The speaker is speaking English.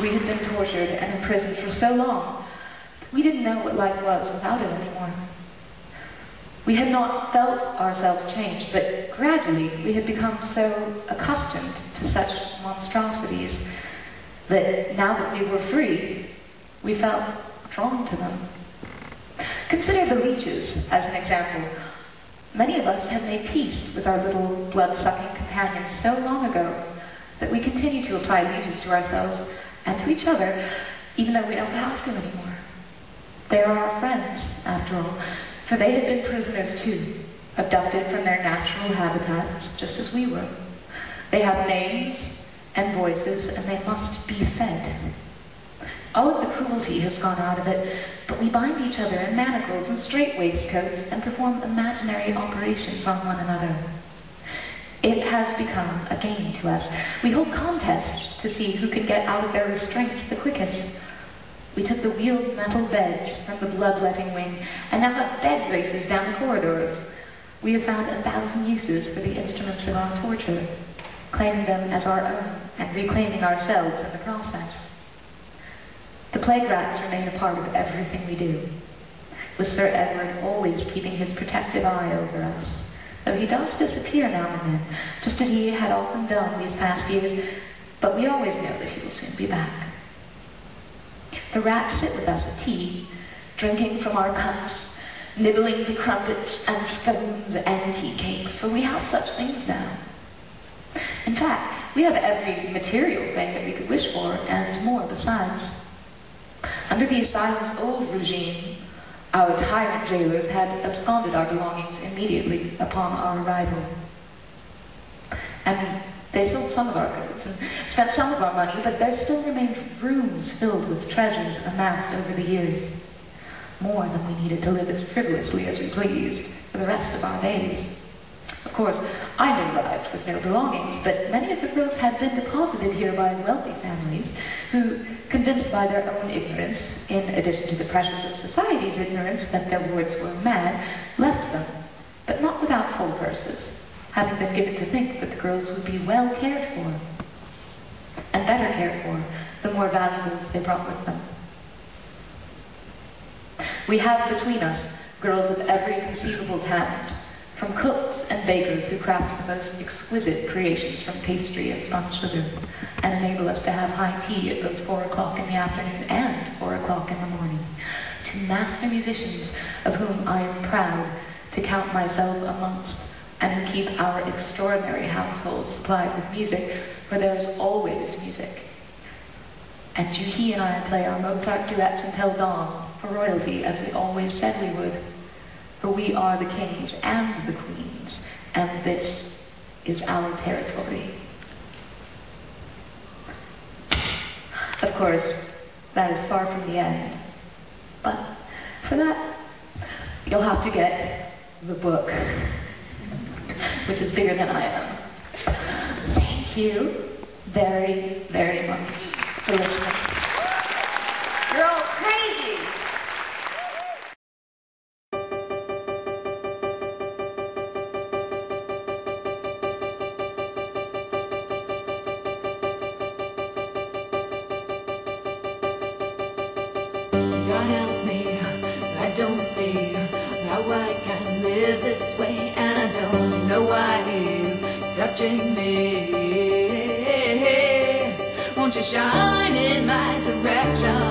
We had been tortured and imprisoned for so long, we didn't know what life was without it anymore. We had not felt ourselves changed, but gradually we had become so accustomed to such monstrosities that now that we were free, we felt drawn to them. Consider the leeches as an example. Many of us have made peace with our little blood-sucking companions so long ago that we continue to apply leeches to ourselves and to each other, even though we don't have to anymore. They are our friends, after all, for they had been prisoners too, abducted from their natural habitats, just as we were. They have names and voices, and they must be fed. All of the cruelty has gone out of it, but we bind each other in manacles and strait waistcoats and perform imaginary operations on one another. It has become a game to us. We hold contests to see who can get out of their restraint the quickest. We took the wheeled metal beds from the bloodletting wing and now have bed races down the corridors. We have found a thousand uses for the instruments of our torture, claiming them as our own and reclaiming ourselves in the process. The plague rats remain a part of everything we do, with Sir Edward always keeping his protective eye over us, though he does disappear now and then, just as he had often done these past years, but we always know that he will soon be back. The rats sit with us at tea, drinking from our cups, nibbling the crumpets and scones and tea cakes, for we have such things now. In fact, we have every material thing that we could wish for, and more besides. Under the asylum's old regime, our tyrant jailers had absconded our belongings immediately upon our arrival. And they sold some of our goods and spent some of our money, but there still remained rooms filled with treasures amassed over the years. More than we needed to live as frivolously as we pleased for the rest of our days. Of course, I arrived with no belongings, but many of the girls had been deposited here by wealthy families who, convinced by their own ignorance, in addition to the pressures of society's ignorance that their wards were mad, left them, but not without full purses, having been given to think that the girls would be well cared for, and better cared for the more valuables they brought with them. We have between us girls of every conceivable talent, from cooks and bakers who craft the most exquisite creations from pastry and spun sugar, and enable us to have high tea at both 4 o'clock in the afternoon and 4 o'clock in the morning, to master musicians of whom I am proud to count myself amongst, and who keep our extraordinary household supplied with music, for there is always music. And Juhi and I play our Mozart duets until dawn, for royalty, as we always said we would for we are the kings and the queens, and this is our territory. Of course, that is far from the end, but for that, you'll have to get the book, which is bigger than I am. Thank you very, very much for listening. God help me, I don't see how I can live this way, and I don't know why He's touching me. Won't you shine in my direction?